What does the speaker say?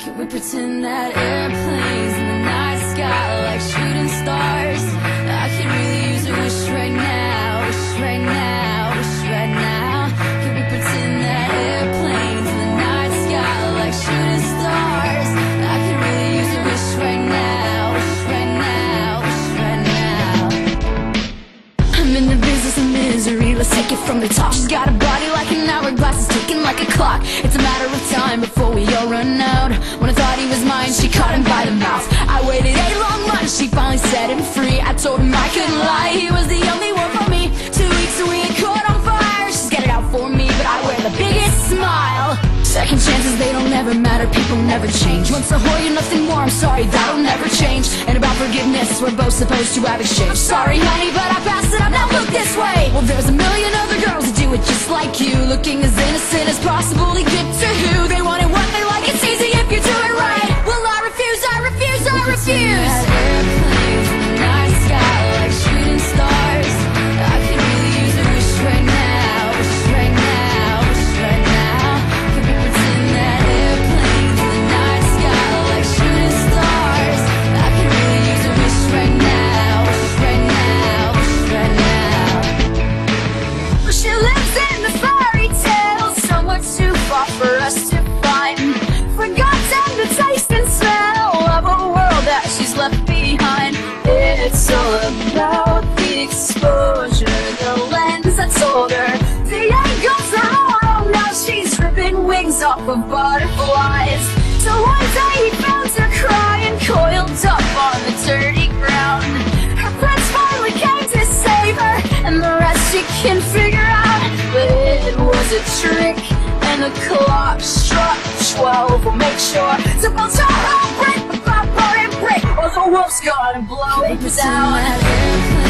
Can we pretend that airplanes in the night sky are like shooting stars? I could really use a wish right now, wish right now, wish right now. Can we pretend that airplanes in the night sky like shooting stars? I could really use a wish right now, wish right now, wish right now. I'm in the business of misery, let's take it from the top She's got a body like an hourglass, it's ticking like a clock It's was mine, she caught him by the mouth. I waited eight long months, she finally set him free. I told him I couldn't lie, he was the only one for me. Two weeks we had caught on fire. She's got it out for me, but I wear the biggest smile. Second chances, they don't ever matter, people never change. Once a whore, you're nothing more, I'm sorry, that'll never change. And about forgiveness, we're both supposed to have exchange. Sorry honey, but I passed it up, now look this way. Well there's a million other girls that do it just like you. Looking as innocent as possible for us to find. Forgotten the taste and smell of a world that she's left behind. It's all about the exposure, the lens that told her. The angles wrong, now she's ripping wings off of butterflies. So one day he found her crying, coiled up on the dirty ground. Her friends finally came to save her, and the rest she can figure out. But it was a trick, clock struck twelve. We'll make sure to both her break, but pop her and break, or the wolf's gonna blow it down.